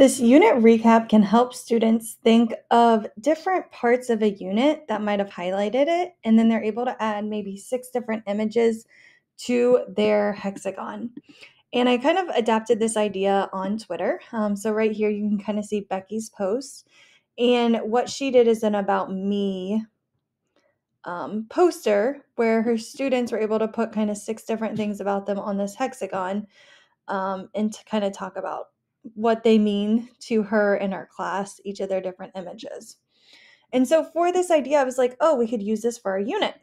This unit recap can help students think of different parts of a unit that might have highlighted it, and then they're able to add maybe six different images to their hexagon. And I kind of adapted this idea on Twitter. Um, so, right here, you can kind of see Becky's post. And what she did is an About Me um, poster where her students were able to put kind of six different things about them on this hexagon um, and to kind of talk about what they mean to her in our class, each of their different images. And so for this idea, I was like, oh, we could use this for a unit.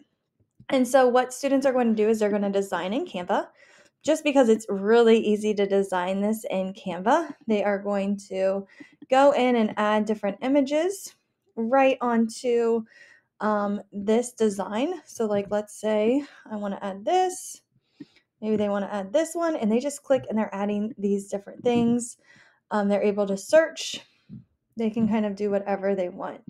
And so what students are going to do is they're going to design in Canva. Just because it's really easy to design this in Canva, they are going to go in and add different images right onto um, this design. So like, let's say I want to add this Maybe they want to add this one and they just click and they're adding these different things. Um, they're able to search. They can kind of do whatever they want.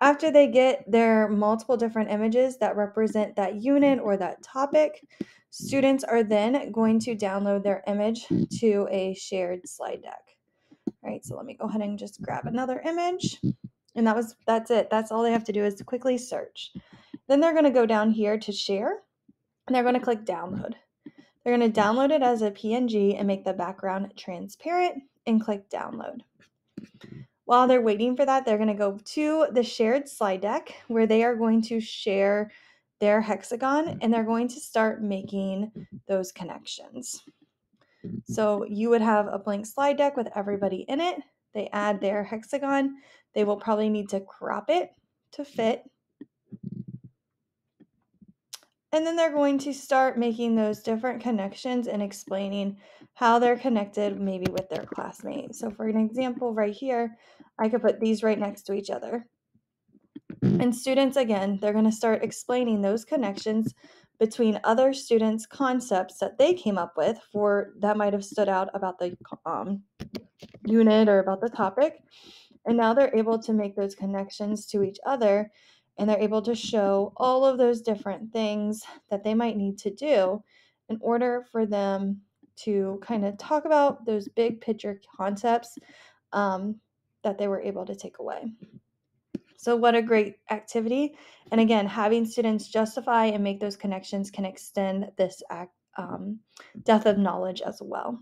After they get their multiple different images that represent that unit or that topic, students are then going to download their image to a shared slide deck. All right, so let me go ahead and just grab another image. And that was that's it. That's all they have to do is quickly search. Then they're going to go down here to share and they're going to click download. They're going to mm. download it as a PNG and make the background transparent and click download. While they're waiting for that, they're going to go to the shared slide deck where they are going to share their hexagon mm. and they're going to start making those connections. So you would have a blank slide deck with everybody in it. They add their hexagon. They will probably need to crop it to mm. fit and then they're going to start making those different connections and explaining how they're connected, maybe with their classmates. So, for an example, right here, I could put these right next to each other. And students, again, they're going to start explaining those connections between other students' concepts that they came up with for that might have stood out about the um, unit or about the topic. And now they're able to make those connections to each other and they're able to show all of those different things that they might need to do in order for them to kind of talk about those big picture concepts um, that they were able to take away. So, what a great activity. And again, having students justify and make those connections can extend this act, um, depth of knowledge as well.